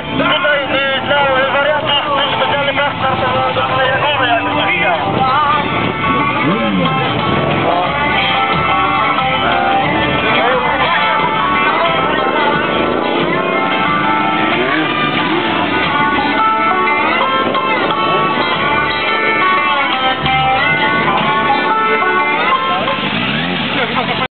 Yes,